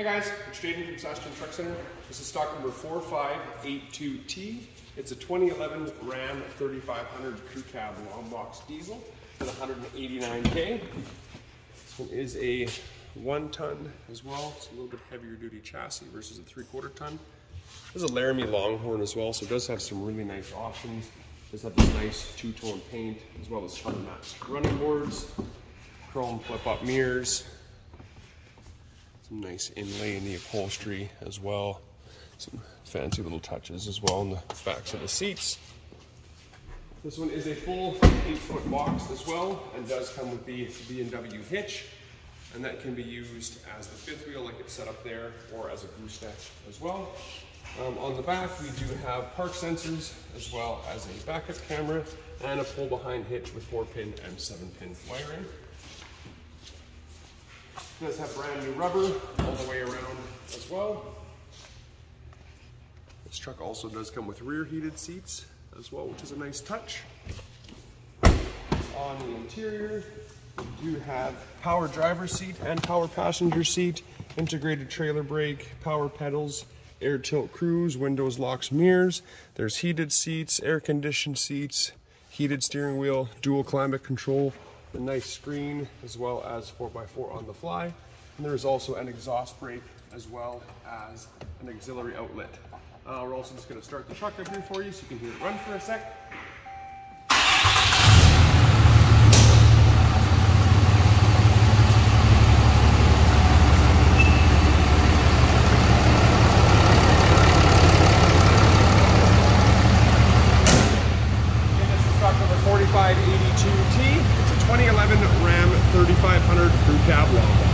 Hi guys, it's Jaden from Saskatoon Truck Center. This is stock number 4582T. It's a 2011 Ram 3500 Crew Cab long box diesel with 189K. This one is a one ton as well. It's a little bit heavier duty chassis versus a three quarter ton. There's a Laramie Longhorn as well, so it does have some really nice options. It does have this nice two-tone paint as well as unmatched running boards, chrome flip-up mirrors, some nice inlay in the upholstery as well. Some fancy little touches as well on the backs of the seats. This one is a full eight foot box as well and does come with the B&W hitch and that can be used as the fifth wheel like it's set up there or as a gooseneck as well. Um, on the back we do have park sensors as well as a backup camera and a pull behind hitch with 4 pin and 7 pin wiring. It does have brand new rubber all the way around as well. This truck also does come with rear heated seats as well, which is a nice touch. On the interior, do have power driver seat and power passenger seat, integrated trailer brake, power pedals, air tilt cruise, windows, locks, mirrors. There's heated seats, air conditioned seats, heated steering wheel, dual climate control, the nice screen as well as 4x4 on the fly. And there is also an exhaust brake as well as an auxiliary outlet. Uh, we're also just going to start the truck up here for you so you can hear it run for a sec. Okay, this is truck number 4582. 2011 Ram 3500 Crew Cab Long